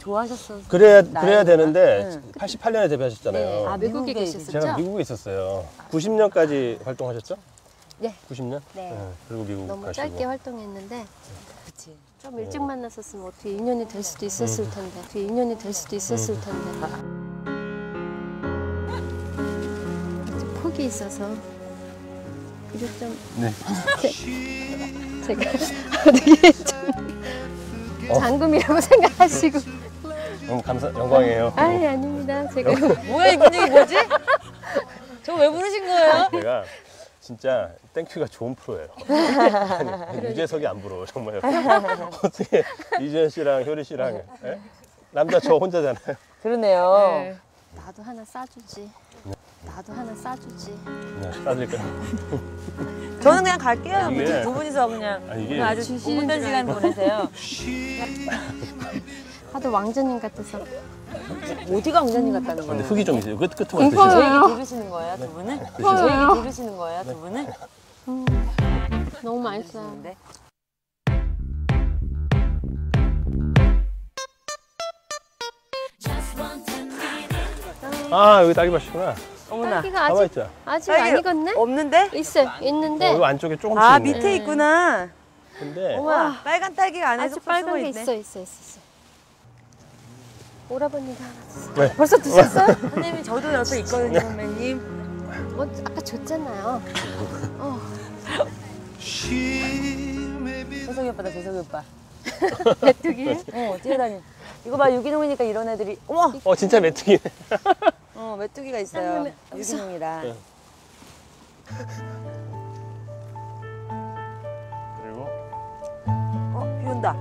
좋아하셨어. 그래야? 그래야 되는데 응. 88년에 데뷔하셨잖아요. 네. 아, 미국에 미국에 계셨었죠? 제가 미국에 있었어요. 90년까지 활동하셨죠? 네. 90년? 네. 그리고 미국 너무 가시고. 짧게 활동했는데 그치. 좀 일찍 만났었으면 어떻게 인연이 될 수도 있었을 텐데 어떻게 인연이 될 수도 있었을 텐데 아주 폭이 있어서 이게 좀 네. 제가 어떻게 좀 어. 장금이라고 생각하시고 너무 감사 영광이에요. 아니 아닙니다 제가 뭐야 이 분위기 뭐지? 저 왜 부르신 거예요? 제가 진짜 땡큐가 좋은 프로예요. 아니, 유재석이 안 부러워 정말. 어떻게 이주연 씨랑 효리 씨랑 예? 남자 저 혼자잖아요. 그러네요. 네. 나도 하나 싸주지 나도 하나 싸주지 네, 따드릴까요? 저는 그냥 갈게요. 이게- 뭐지? 두 분이서 그냥 아, 이게- 오늘 아주 주시는 고분된 줄 시간 알고. 보내세요. 하도 왕자님 같아서 어디가 왕자님 같다는 근데 거예요? 흙이 좀 있어요. 끝 끝만. 드시죠. 저 얘기 들으시는 거예요, 두 분은? 저 얘기 들으시는 거예요, 두 분은? 너무 맛있어요 네. 아 여기 딸기 맛이구나. 어머나. 딸기가 아직 있자. 아직 딸기 안 익었네 없는데? 있어요 어, 있는데 이 안쪽에 조금씩 아, 있네. 밑에 있구나. 근데 어머나. 빨간 딸기가 안에 아주 쏙 빨간 숨어 게 있네. 있어 있어 있어 있어. 오라버니가 하나 주세요. 네. 벌써 드셨어요? 선생님, 저도 옆에 있거든요, 선배님. 뭐 아까 줬잖아요. 어, 재석이 오빠다, 재석이 오빠. 메뚜기. 어, 뛰어다니. 이거 봐, 유기농이니까 이런 애들이. 어머! 어 진짜 메뚜기네. 어, 메뚜기가 있어요. 유기농이라. 네. 그리고 어, 비 온다.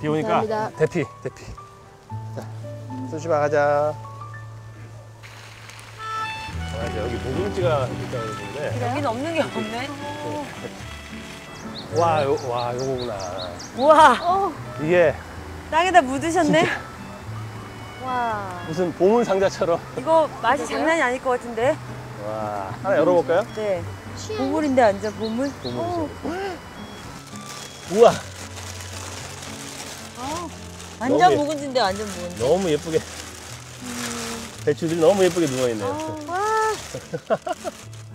비 오니까 감사합니다. 대피 대피. 자, 수시방 가자. 아, 이제 여기 묵은지가 있다고 그러는데 여기는 없는 게 없네. 와, 요, 와 요거구나. 우와, 어, 이게 땅에다 묻으셨네? 와. 무슨 보물 상자처럼. 이거 맛이 장난이 아닐 것 같은데? 와 하나 열어볼까요? 네. 보물인데 완전 보물? 어, 우와 완전 묵은지인데 완전 묵은지. 너무 예쁘게 배추들이 너무 예쁘게 누워 있네요. 와,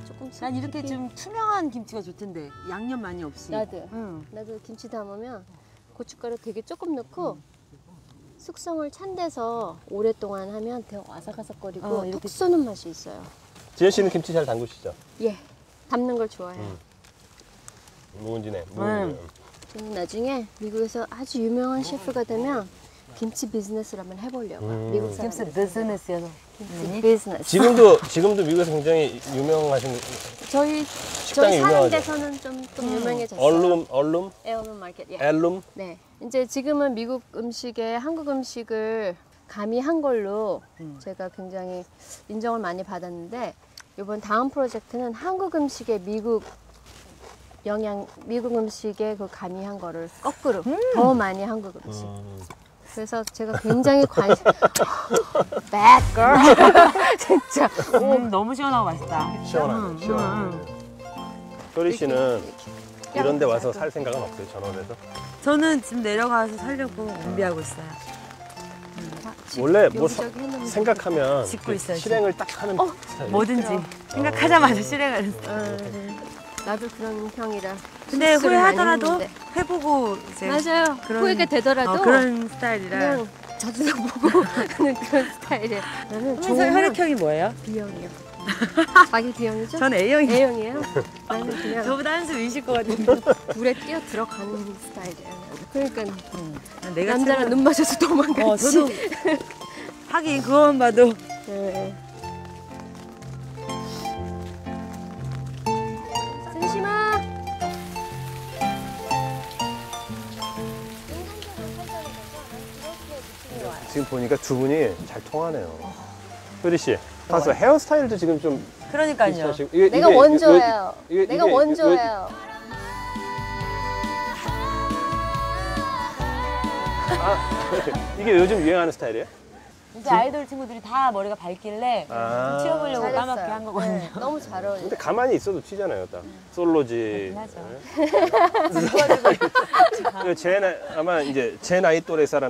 조금 난 이렇게 좀 투명한 김치가 좋던데. 양념 많이 없이. 나도 응. 나도 김치 담으면 고춧가루 되게 조금 넣고 숙성을 찬 데서 오랫동안 하면 되게 아삭아삭거리고 어, 이렇게- 톡 쏘는 맛이 있어요. 지현 씨는 김치 잘 담그시죠? 예, 담는 걸 좋아해요. 음. 묵은지네. 묵은지. 저는 나중에 미국에서 아주 유명한 셰프가 되면 김치 비즈니스를 한번 해보려고. 음. 미국 사람. 김치 비즈니스여서. 김치 비즈니스. 지금도 지금도 미국에서 굉장히 유명하신 저희 식당이 저희 사는 유명하죠. 데서는 좀, 좀 유명해졌어요. 얼룸 얼룸 에어룸 마켓. 예. 엘룸 네. 이제 지금은 미국 음식에 한국 음식을 가미한 걸로 음. 제가 굉장히 인정을 많이 받았는데 이번 다음 프로젝트는 한국 음식에 미국 영양 미국 음식에 그 가미한 거를 거꾸로 더 많이 한국 음식. 음. 그래서 제가 굉장히 관심 bad girl 진짜 음, 너무 시원하고 맛있다. 시원하네 음, 시원하네. 효리 씨는 이런 데 와서 살 생각은 없어요 전원에서? 저는 지금 내려가서 살려고 준비하고 있어요. 원래 뭐 음. 짓고 있어요, 실행을 딱 하는 스타일. 뭐든지 생각하자마자 실행하는 스타일. 음, 나도 그런 형이라 근데 후회하더라도. 해보고 이제 맞아요 그런- 후회가 되더라도 어, 그런 스타일이라. 그냥 자주서 보고 하는 그런 스타일이에요 나는 서 좋으면 혈액형이 뭐예요? B형이요 자기 B형이죠? 전 A형이에요. A형이에요 나는 그냥 저보다 한수 위실 것 같은데. 물에 뛰어 들어가는 스타일이에요 그러니까 내가 남자랑. 눈 마주쳐서 도망가지 어, 저도 하긴 그것만 봐도 네. 지금 보니까 두 분이 잘 통하네요. 효리 씨, 봤어 헤어스타일도 지금 좀 그러니까요. 비슷하시고. 이게- 내가 이게- 원조예요 이게- 내가 이게- 원조예요 아, 이게 요즘 유행하는 스타일이에요? 이제 아이돌 친구들이 다 머리가 밝길래 아. 잘했어요. 까맣게 한 거거든요. 네, 너무 잘 어울려. 근데 가만히 있어도 튀잖아요, 딱. 솔로지. 그렇긴 하죠. 네. 제 나, 아마 이제 제 나이 또래 사람